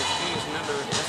experience member, number